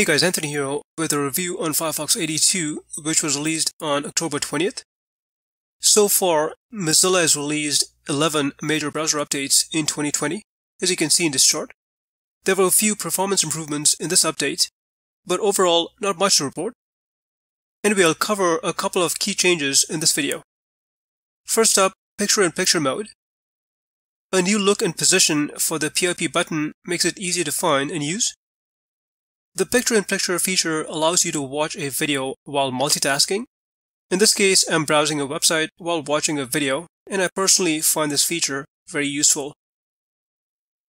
Hey guys, Anthony here with a review on Firefox 82, which was released on October 20th. So far, Mozilla has released 11 major browser updates in 2020, as you can see in this chart. There were a few performance improvements in this update, but overall, not much to report. Anyway, I'll cover a couple of key changes in this video. First up, picture-in-picture -picture mode. A new look and position for the PIP button makes it easier to find and use. The picture-in-picture -picture feature allows you to watch a video while multitasking. In this case, I'm browsing a website while watching a video, and I personally find this feature very useful.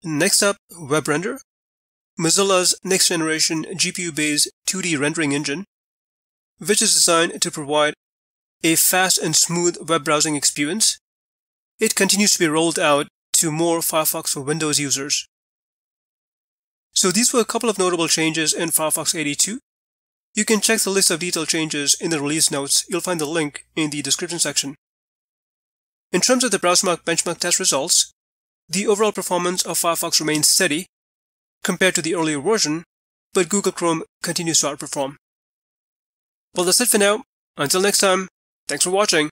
Next up, WebRender. Mozilla's next generation GPU-based 2D rendering engine, which is designed to provide a fast and smooth web browsing experience. It continues to be rolled out to more Firefox for Windows users. So these were a couple of notable changes in Firefox 82. You can check the list of detailed changes in the release notes. You'll find the link in the description section. In terms of the BrowserMark benchmark test results, the overall performance of Firefox remains steady compared to the earlier version, but Google Chrome continues to outperform. Well, that's it for now. Until next time, thanks for watching.